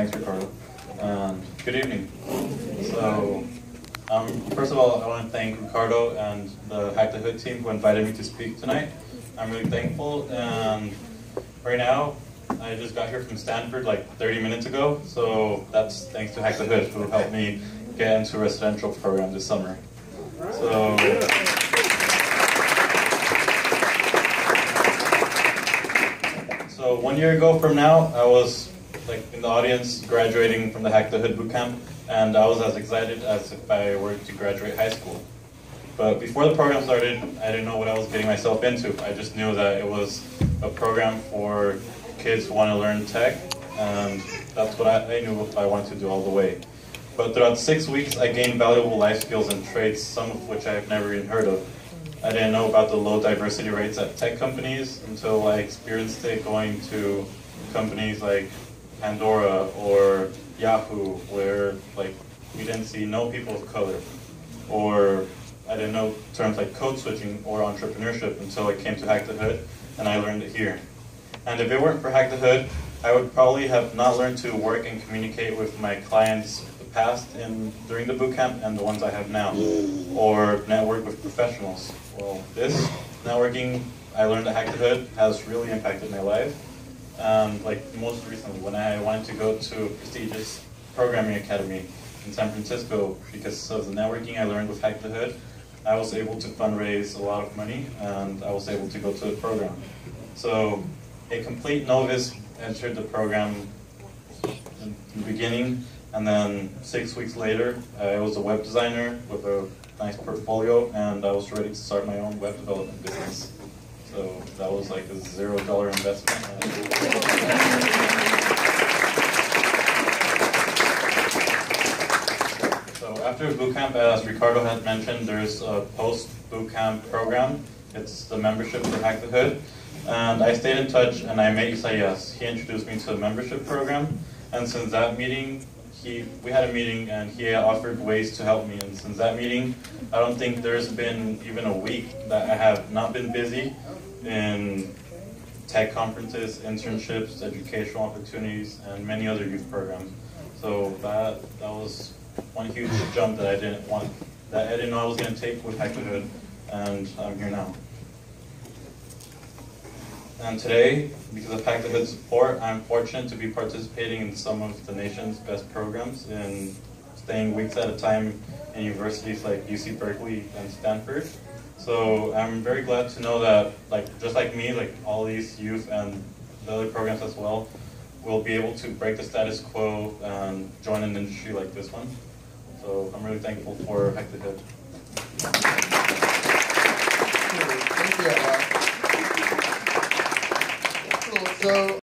Thanks, Ricardo. And good evening. So, um, first of all, I want to thank Ricardo and the Hack the Hood team who invited me to speak tonight. I'm really thankful. And right now, I just got here from Stanford like 30 minutes ago. So that's thanks to Hack the Hood who helped me get into a residential program this summer. So. So one year ago from now, I was like in the audience graduating from the Hack the Hood bootcamp, and I was as excited as if I were to graduate high school. But before the program started, I didn't know what I was getting myself into. I just knew that it was a program for kids who want to learn tech, and that's what I, I knew I wanted to do all the way. But throughout six weeks, I gained valuable life skills and traits, some of which I've never even heard of. I didn't know about the low diversity rates at tech companies until I experienced it going to companies like Pandora or Yahoo, where like we didn't see no people of color, or I didn't know terms like code switching or entrepreneurship until I came to Hack the Hood, and I learned it here. And if it weren't for Hack the Hood, I would probably have not learned to work and communicate with my clients the past in during the bootcamp and the ones I have now, or network with professionals. Well, this networking I learned at Hack the Hood has really impacted my life. Um, like most recently, when I wanted to go to a prestigious programming academy in San Francisco, because of the networking I learned with Hack the Hood, I was able to fundraise a lot of money, and I was able to go to the program. So, a complete novice entered the program in the beginning, and then six weeks later, I was a web designer with a nice portfolio, and I was ready to start my own web development business. So that was like a zero dollar investment. So after bootcamp, as Ricardo had mentioned, there's a post bootcamp program. It's the membership for Hack the Hood. And I stayed in touch and I made yes. He introduced me to the membership program. And since that meeting, he we had a meeting and he offered ways to help me. And since that meeting, I don't think there's been even a week that I have not been busy in tech conferences, internships, educational opportunities, and many other youth programs. So that that was one huge jump that I didn't want, that I didn't know I was going to take with Hack the and I'm here now. And today, because of Hack the Hood support, I'm fortunate to be participating in some of the nation's best programs in staying weeks at a time in universities like UC Berkeley and Stanford. So I'm very glad to know that, like just like me, like all these youth and the other programs as well, will be able to break the status quo and join an industry like this one. So I'm really thankful for Hack the Hood. Thank you. So.